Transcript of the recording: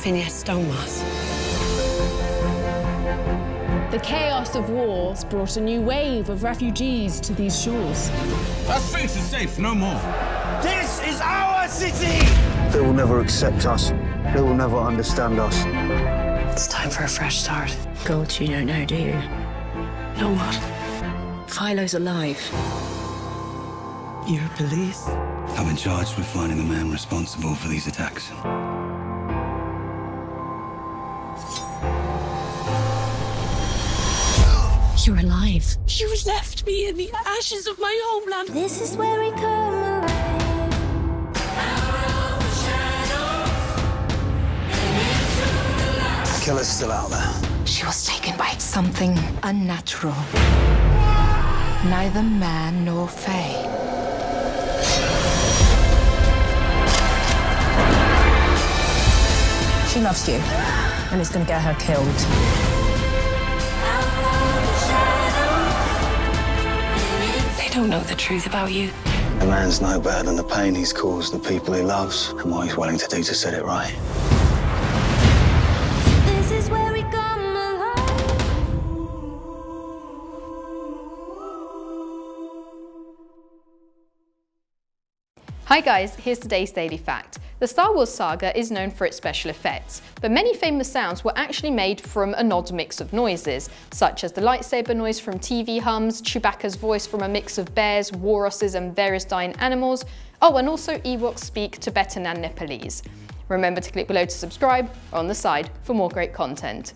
Phineas Stonemoss. The chaos of wars brought a new wave of refugees to these shores. Our streets are safe no more. This is our city! They will never accept us. They will never understand us. It's time for a fresh start. God, you don't know, do you? Know what? Philo's alive. You're police? I've been charged with finding the man responsible for these attacks. You're alive. You left me in the ashes of my homeland. This is where we come alive. The killer's still out there. She was taken by something unnatural. Neither man nor fae. She loves you, and it's going to get her killed. They don't know the truth about you. A man's no better than the pain he's caused the people he loves and what he's willing to do to set it right. This is where we come alive. Hi guys, here's today's Daily Fact. The Star Wars saga is known for its special effects, but many famous sounds were actually made from an odd mix of noises, such as the lightsaber noise from TV hums, Chewbacca's voice from a mix of bears, walruses and various dying animals, oh and also Ewoks speak Tibetan and Nepalese. Remember to click below to subscribe or on the side for more great content.